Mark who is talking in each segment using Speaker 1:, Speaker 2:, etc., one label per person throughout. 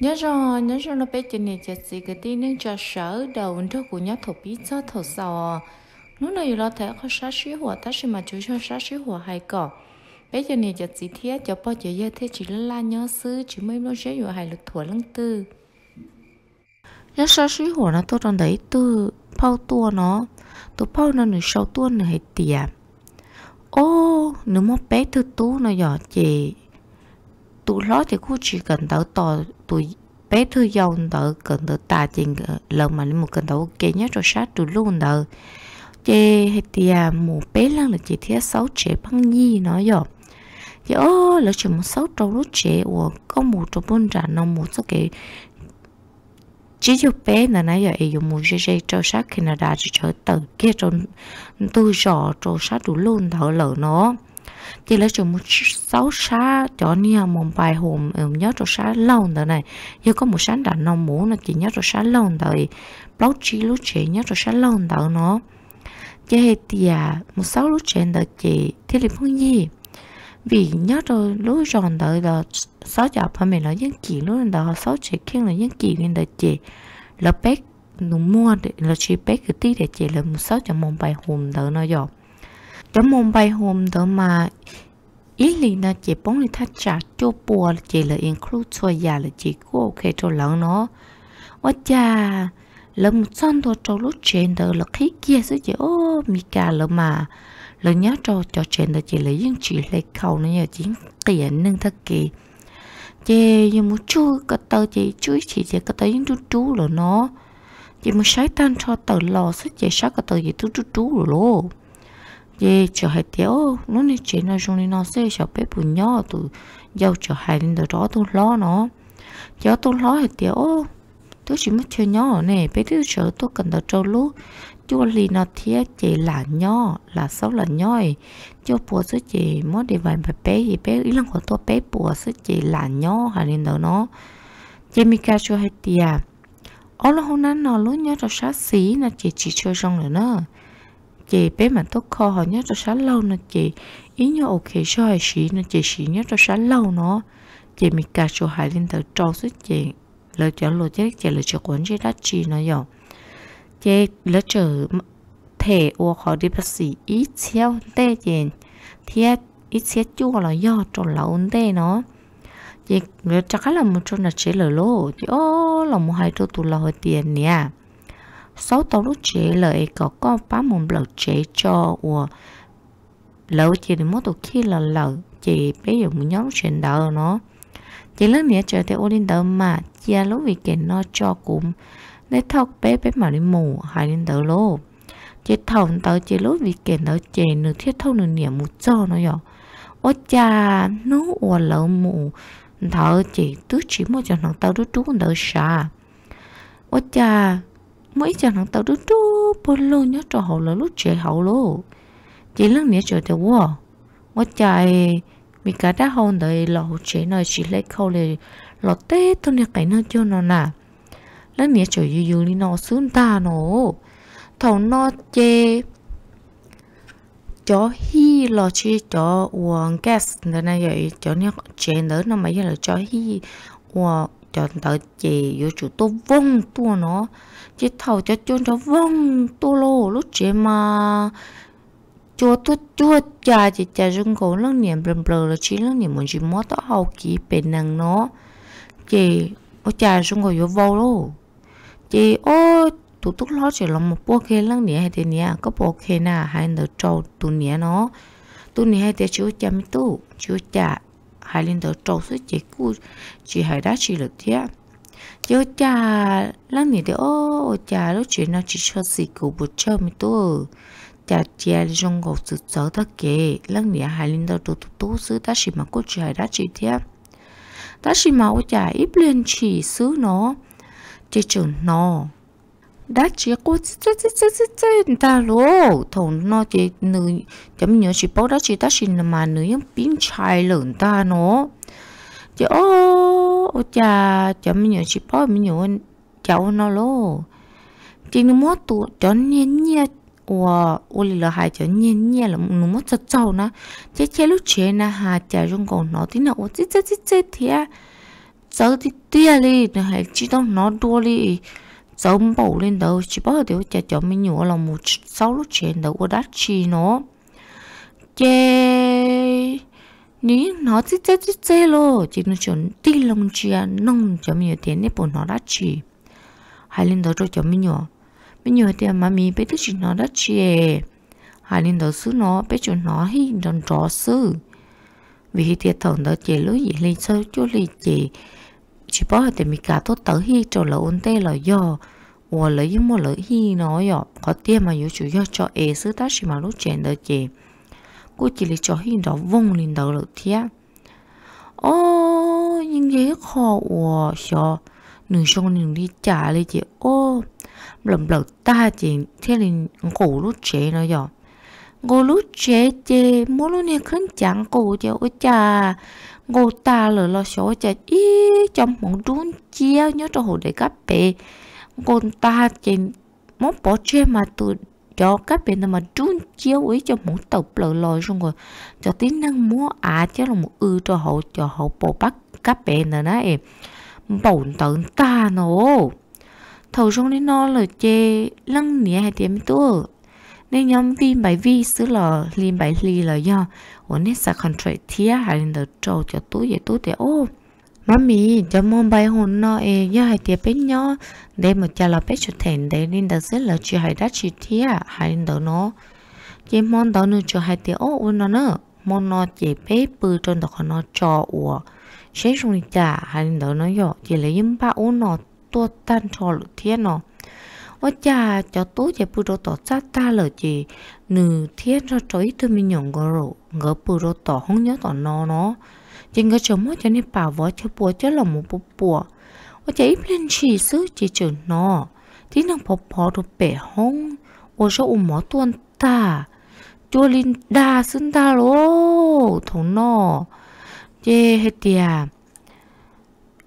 Speaker 1: nhớ rồi nhớ rồi nó bé chân này chả gì cái tin nên cho sợ đầu cho của nhớ thổ bí cho thổ sò lúc này lo thể có sát sĩ hỏa, ta sẽ mà chú cho sát sĩ hỏa hay cỏ. Bé chân này chả gì thế cho bao giờ giờ thế, chỉ là la nhớ sư chỉ mới nói sẽ vừa hay lực thổ lăng tư. Nhớ sát sĩ hỏa nó tôi trong đấy từ bao tua nó. Từ bao nó nửa sau tua nửa hay tiệm ô, nửa một bé thứ tú nó giỏi chị tụ lót thì cũng chỉ cần đỡ to tụi bé thư dâu đỡ cần đỡ ta tiền ờ, lần mà một cần đỡ ok nhất rồi sát tụ luôn đỡ. Chê hay tia à, một bé lăng là chỉ thiết sáu trẻ băng nhi nó rồi thì ô là chỉ một sáu trâu lúc trẻ của có một trâu bốn trả nó một số cái chỉ cho bé là nãy giờ dùng một dây dây trâu sát khi nào đã chỉ trở từ kia trâu tôi rõ trâu sát đủ luôn thở lỡ nó chỉ là chúng một sáu xa cho nia một bài hôm em ờ, nhớ cho xa lâu đó này. Giờ có một sáng đã nông mũ là chỉ nhớ cho xa lâu đời báo chí lúc trẻ nhớ cho xa lâu đời nó. Chỉ hệ tia à, một sáu lúc trẻ đó chị thì là phong gì? Vì nhớ rồi lúc ròn đời là sáu giờ ba mình nói những kỳ lúc đó sáu trẻ kia là những kỳ nên đợi chị. Là bé nó mua là chị bé cái tí để chị là một sáu giờ một bài hôm đó nó rồi cho môn bay hôm đó mà ý lý là chỉ bóng đi thắt chặt cho bùa chỉ là include cho già là chỉ có ok cho lợn nó. Ôi cha là một son thôi cho lúc trên đó là khí kia sẽ chỉ, ô mi cả là mà. Là nhớ cho cho trên đó chỉ là những chỉ lấy khẩu nó nhờ chính tiền nâng thật kỳ. Chị như một chú cái tờ chị chú chỉ chỉ cái tờ những chú chú rồi nó. Chị một sái tan cho tờ lò sẽ chỉ sát cái tờ gì chú chú chú rồi luôn ye cho hai tiêu nó nên chỉ nó trong nó sẽ cho bé bùn nhỏ tụ giao cho hai lên đó tôi lo nó. Cho tôi lo hai tiêu tôi chỉ mất chơi nhỏ này bé thứ sợ tôi cần đó trâu lú. Chua lì nó thiết chỉ là nhỏ là sáu là nhoi, cho bùa sức chỉ mất đi vài bài bé gì bé ý lăng của tôi bé bùa sức chỉ là nhỏ hai lên đó nó. Chỉ mi ca cho hai tia ở là hôm nay nó luôn nhớ cho sát xí là chỉ chỉ chơi rong nữa nữa chị bé mà tốt kho họ nhớ cho sáng lâu nè chị. Ý nhớ ok cho hay sĩ nè chị, sĩ nhớ cho sáng lâu nó. Chị mình cả cho hai lên tờ trâu suốt chị. Lời cho lộ chết, chị lời cho quấn chị đắt chi nó dò chị lời chờ thể ô họ đi bác sĩ ít xéo tê chị. Thì ít xéo chua là do cho lâu tê nó. Chị lời chắc là một trong là chế lời lô chị, ô là một hai trâu tụ là hồi tiền nè sáu tàu lúc chế lợi có có phá một lẩu chế cho của lẩu chỉ được một tổ khi là lẩu chỉ bây giờ muốn nhóm chuyện đó. Nó chỉ lớn nhẹ trở theo linh đỡ mà chia lúc vì kẻ nó cho cũng để thọc bé bé mà đi mù hai đến đỡ lô chỉ thọc tờ chỉ lúc vì kẻ nó chế nửa thiết thâu nửa niệm một cho nó rồi ô cha, nó ủa lỡ mù thợ chỉ tứ chỉ một cho thằng tao đứa trú đỡ xa. Ô cha mỗi chẳng thằng tàu đứa đu bố lô nhớ trò hậu là lúc trẻ hậu lô. Chỉ lưng nhớ trở theo quá. Quá chạy mi cả đã hôn đời lọ trẻ nơi chỉ lấy khâu lề lọ tê tôi nhớ cái nơi cho nó nè lưng nhớ trở yêu yêu đi nó xuống ta nó thầu nó chê cho hi lọ chi cho uang gas nên này vậy cho nhớ trẻ nữa nó mấy giờ là cho hi uang cho tao chị vô chủ tôi vong tua nó. Chỉ thầu cho chôn cho vong tua lô lúc chị mà. Chua tu chua cha chỉ cha rung cổ lăng niệm bầm bờ là chỉ lăng niệm muốn chỉ mót tao hậu kỳ bên năng nó. Chị, ô cha rung cổ vô vô lô. Chị, ô tụ túc lo chỉ là một bộ khen lăng niệm hay thế nhỉ có bộ khen nào hay nở trâu tụ niệm nó. Tụ niệm hay thế chú cha mi tu chú cha hai linh tử trâu sức chỉ cú, chỉ hai đã chỉ được thế. Chứ cha lăng nỉ thì ô cha lúc chuyện nó chỉ cho gì cụ bút cho mi tu. Cha cha trong gầu sự sợ tất kể lăng nỉ hai linh đâu tu tu tu sư ta chỉ mà cô chị đã chỉ thế. Ta chỉ mà ô cha, ít lên chỉ sư nó, chỉ chừng nó đã chỉ có chết chết chết chết chết ta lô thằng nó chỉ nữ chấm nhớ chỉ bảo đã chỉ ta xin mà nữ em pin chai lớn ta nó chỉ ô ô cha chấm nhớ chỉ bảo mình nhớ cháu nó lô chỉ nó mất tụ cho nhiên nhẹ ủa ủa là hai chữ nhiên nhẹ là nó mất cho cháu nó chứ chứ lúc chế na hà cha trong còn nó tí nào ô chết chết chết chết thì à cháu thì tia đi nó hay chỉ tao nó đua đi giờ bổ lên đầu, chỉ bao điều chả cho mình nhủ là một sáu lúc chuyện đầu của đắt chi nó. Chê, ní, nó chỉ chê chỉ chê lo chỉ nó chuẩn ti lòng chia nông cho à, mình tiền để bổn nó đắt chi hay lên đầu rồi cho mình nhủ mình nhủ tiền mà mình biết chỉ nó đắt chi à. hay lên đầu xứ nó, biết chuyện nó hi đòn trò sư vì thiệt thằng đó chỉ lối gì lên sơ chỗ lì chỉ chỉ bỏ hết mình cả tốt tới khi cho là ổn tê là do. Và lấy một lỡ hi nó do có tiền mà yo chủ do cho e sứ ta chỉ mà lúc chuyện đó chị cô chỉ lấy cho hi đó vong lên đầu được thiệt ô, nhưng ghế khó của cho nửa xong nửa đi trả lấy chị, ô lầm lầm ta chị thế nên cổ lúc chế nó yo ngô lúc chế chế muốn lúc này khấn chẳng cổ cho ôi cha ngô ta lỡ lo số chị ý trong một đun chia nhớ cho hồ để các bé ngô ta chỉ muốn bỏ chơi mà tụi cho các bên mà trốn chiếu ấy cho một tập lợi lòi xong rồi. Cho tính năng mua à chứ là một ư cho hậu cho hậu bộ bắt các bên nữa nè. Em bổn tận ta nó thầu xong đi nó là chê lăng nhẹ hay tiệm tôi nên nhóm vi bài vi xứ là liên bài li là do ổn nên sa contract thía hay là trâu cho tôi vậy tôi thì, ô, mami, cho mong bài hồn nó e do hai tiệp bên nhỏ, để mà cha là bé chút thèn để nên đã rất là chỉ hai đắt chỉ thía hay là nó. Chỉ mong đó nữa cho hai tiệp ô nó nữa mong nó chỉ bé bự trong đó nó cho ủa. Sẽ dùng đi trả hay là nó yo chỉ lấy những ba ô nó tua tan cho lửa thía nó ở cha cho tôi chỉ bù đồ tỏ cha ta lỡ chỉ nửa thiên ra trời tôi mình nhộng rồi ngỡ bù đồ tỏ không nhớ tỏ nó nó. Chỉ cái chồng cho nên bảo vợ cho bùa cho là một bùa bùa. Và ít lên chỉ xứ chỉ chữ nó. Thì năng phò phò được bể hông ở số ủng mỏ tuôn ta. Chua linh đa xin ta lô thằng nó. Chê hết tià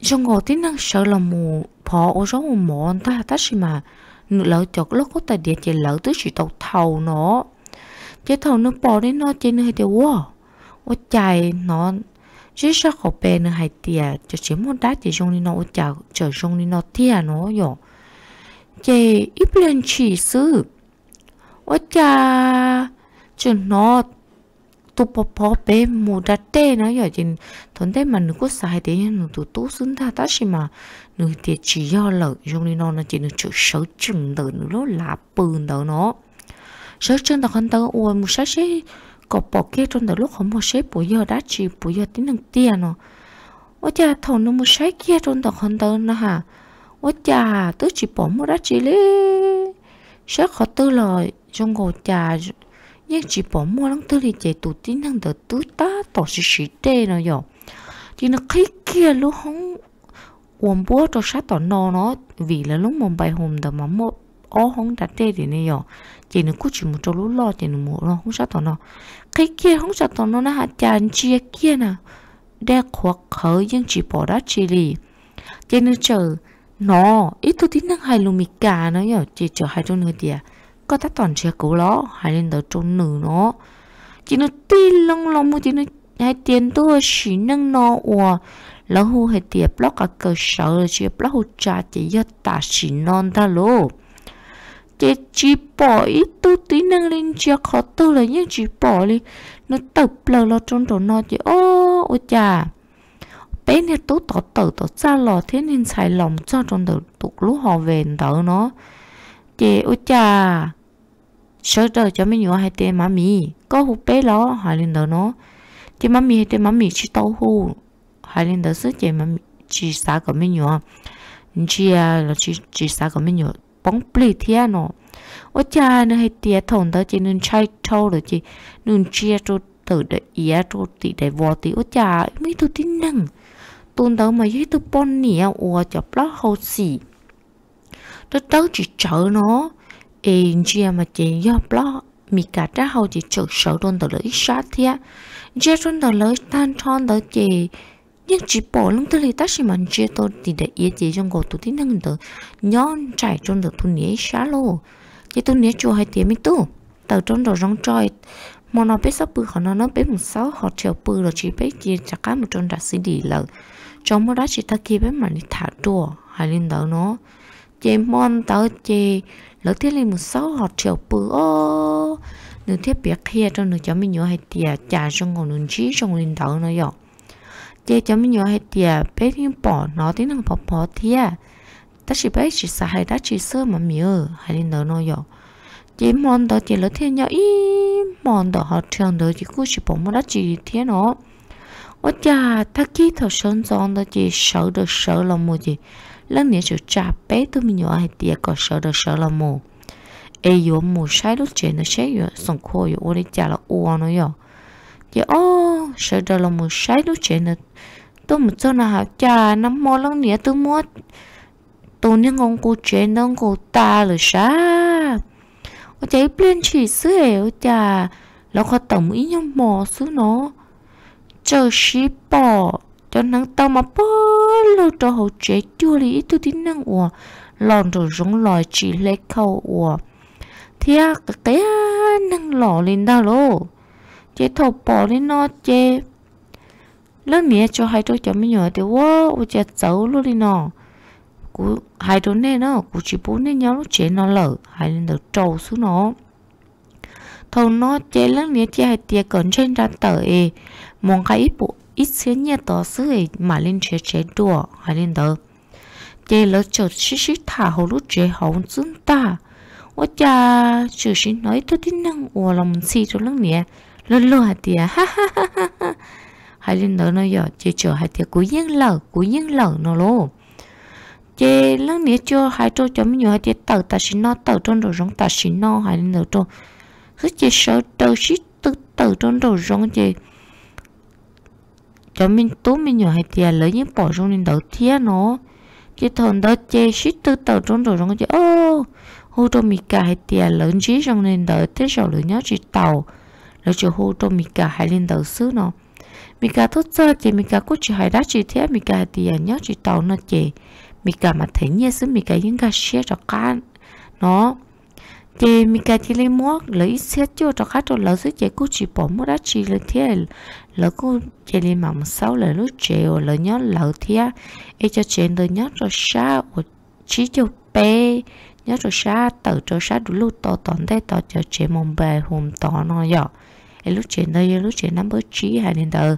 Speaker 1: trong ngồi tí năng sợ là mù phò ở số ủng mỏ ta ta xí mà nữ lỡ chọc lúc có tài địa chỉ lỡ tới chỉ tàu thầu nó. Chế thầu nó bỏ đến nó trên nơi thì quá. Ô chạy nó. Chỉ sao khổ bè nó hay tiệt cho chế muốn đá chỉ trong đi nó chào chờ trong đi nó tiệt nó yo chế ít lên chỉ sư ô chà. Chứ nó tu po po pe mù da te nó yo chị thằng đấy mà nó có sai thế nó tu tu xứng tha ta xí mà nó tiệt chỉ do lợi trong đi nó nó chỉ nó chịu sợ chừng đỡ nó là bừng đỡ nó sợ chừng đỡ con đỡ ôi mu sát sẽ có bỏ kia trong đó lúc không mua xếp bùi giờ đã chỉ bùi giờ tính năng tiền nó ôi cha thầu nó mu xếp kia trong đó không đâu nó hả ôi cha tôi chỉ bỏ một đã chỉ lấy sẽ khó tư lời trong gò cha nhưng chỉ bỏ mua lăng tư thì chạy tụ tính năng đỡ tứ ta tỏ sĩ sĩ tê nó dọ thì nó khi kia lúc không uống búa cho sát tỏ nó nó, vì là lúc một bài hôm đó mà một ô không đặt tê thì này rồi chỉ nó cứ chỉ một chỗ lúc lo, chỉ nó một nó không sao tao nó cái kia không sao tao nó nó hạt chán chia kia nè. Đe khoác khở nhưng chỉ bỏ đá chỉ lì. Chỉ nó chờ nó ít tôi tin năng hai lùm mì cả nó nhở chỉ chờ hai chỗ nữa tiệt có ta toàn xe cũ lo hay lên tới chỗ nữ nó. Chỉ nó ti lông lông mua chỉ nó hai tiền tôi chỉ năng nó ủa lỡ hu hay tiền block cả cơ sở chỉ block hu cha chỉ do ta chỉ non ta luôn chỉ chỉ bỏ ít tu tí nâng lên chia khó tu là những chỉ bỏ đi. Nó tập lờ lo trong đầu nó chỉ ô ô cha, bé này tú tỏ tử tỏ ra lò thế nên xài lòng cho trong đầu tục lúc họ về đỡ nó chị út cha sợ đời cho mấy nhỏ hai tên má mì. Có hụt bé lo hai lên đó nó. Chị má mì hai tên má mì chỉ tàu hù. Hai lên đó sức chị má mì chỉ xả có mấy nhỏ chị à là chỉ chỉ xả có mấy nhỏ bóng bì thiên nó. Ở cha nó hay tiệt thằng đó chị, nên chạy thâu rồi chị. Nên chia cho từ để ý à, cho tỷ để vò tỷ ở cha mấy thứ tin năng. Tuần đó mà với tôi bon nè à, ủa chập bớt hậu xì tớ tới chỉ chở nó. Em chia mà chỉ do blog mi cả ra hậu chỉ chở sợ tuần đó lấy sát thia, chia tuần đó lấy tan tròn tới chỉ nhưng chỉ bỏ lưng tới ta chỉ mình chia tôi thì để ý chỉ trong cổ tôi tin năng được nhon trải trong được tôi nhớ sát lô. Chỉ tôi nhớ chùa hai tiếng mới tu từ trong đầu rong trôi. Mà nó biết sắp bự họ nó nó biết một sáu họ chờ bự rồi chỉ biết chỉ chắc cái một trong đặt xí đi lợ. Trong đó chỉ ta kia biết mà đi thả đùa hay lên đó nó chế mòn tớ chế lỡ thiết lên một sáu họ triệu bự ô nửa thiết biệt kia cho nửa cho mình nhớ hay tiệt trả trong còn nửa chí trong lên đó nó dọc chế cho mình nhớ hay tiệt bé thiên bỏ nó tiếng năng bỏ bỏ thiệt ta chỉ bé chỉ xài hay đã chỉ sơ mà miêu hay lên đó nó dọc chế mòn tớ chế lỡ thiết nhau ý mòn tớ họ trường tớ chỉ cứ chỉ bỏ một đất chỉ thế nó. Ôi chà, ta kia thầu sơn giòn tớ chỉ sợ được sợ lòng một gì lần này sự trả bé tôi mình nhỏ hay tiệt có sợ được sợ là mù. Ai yo mù sai lúc chuyện nó sẽ yo sống khô yo ôi trả là uo nó yo Chứ ô sợ được là mù sai lúc chuyện nó tôi một chỗ nào học chả năm mò lần này tôi mua tôi nên ngon cô chuyện nó cô ta rồi sao? Ôi chạy plan chỉ xứ ôi chả, nó có tổng ý nhau mò xứ nó. Chờ ship bỏ cho nắng tao mà bó lâu cho hậu chế chua lý, tôi tin năng ủa. Lòn rồi rong lòi chỉ lấy khâu ủa. Thì à cái năng lò lên đau lô chế thầu bỏ lên nó, chế. Lớn mía cho hai đứa cho mình nhỏ thì, wow ô chế xấu luôn đi nó cú, hai đứa này nó, cú chỉ bốn nên nhau lúc chế nó lở. Hai lên được trâu xuống nó. Thầu nó chế lớn mía chế hai tia cẩn trên ra tờ mong cái ít bộ ít xíu nhẹ tỏ sư ấy mà lên chế chế đùa hay lên đó chế lỡ chờ xí xí thả hồ lúc chế hậu dương ta Ô cha chủ xí nói tôi tin năng ủa lòng xì cho lăng nè Lỡ lỡ hả tìa ha ha ha ha ha hay lên đó nó giờ chế chờ hả tìa cú yên lở, cú yên lở nó lô chế lăng nè cho hai trâu cho mình nhiều hạt tìa tờ ta xí nó tờ trong đồ rong ta xí nó hay lên đó trâu cứ chế sợ tờ xí tờ tờ trong đồ rong chế cho mình tú, mình nhỏ hay tiền lấy những bỏ trong nên đầu tiên nó. Cái thằng đó chê shit tư tàu trong rồi trong cái ô, hô cho mình cả hay tiền lớn chứ trong nên đầu, thế sao lớn nhớ chỉ tàu. Lấy chỉ hô cho mình cả hay lên đầu xứ nó. Mình cả tốt cho chị mình cả cũng chỉ hay đã chỉ thế mình cả tiền nhớ chỉ tàu nó chị mình cả mà thấy như xứ mình cả những cái share cho can nó chị mình cái thì lấy mua lấy xe cho cho khách cho lỡ sức chị cũng chỉ bỏ mua đã chỉ là thế lỡ cũng chị đi mỏng một sáu lời lúc chiều lỡ nhớ lỡ thế ấy cho chị đời nhớ rồi xa chỉ cho bé nhớ rồi xa tự cho xa đủ lúc to tòn đây to cho chị mong bề hùng to nó giờ ấy lúc chị đây lúc chị nắm bớt chỉ hai nên đời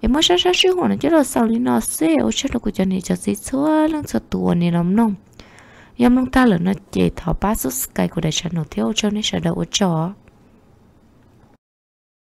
Speaker 1: em mới sáng sáng xíu hồi này chứ rồi sau lý nó xe ô chết đâu của cho này cho gì xóa lăng cho tua này lắm nông yamong ta là nó chỉ thọ ba số sky của đại sản nổi thiếu cho nên sợ đâu cho